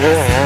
Yeah.